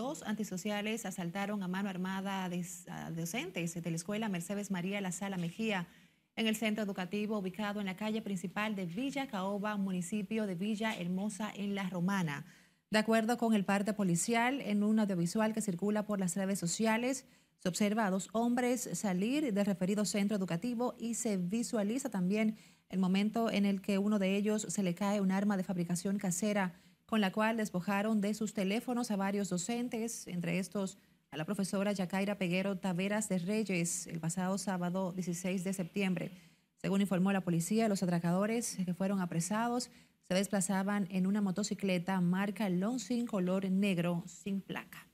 dos antisociales asaltaron a mano armada a docentes de la escuela Mercedes María La Sala Mejía en el centro educativo ubicado en la calle principal de Villa Caoba, municipio de Villa Hermosa en La Romana. De acuerdo con el parte policial, en un audiovisual que circula por las redes sociales, se observa a dos hombres salir del referido centro educativo y se visualiza también el momento en el que uno de ellos se le cae un arma de fabricación casera con la cual despojaron de sus teléfonos a varios docentes, entre estos a la profesora Yacaira Peguero Taveras de Reyes el pasado sábado 16 de septiembre. Según informó la policía, los atracadores que fueron apresados se desplazaban en una motocicleta marca Lonsing color negro sin placa.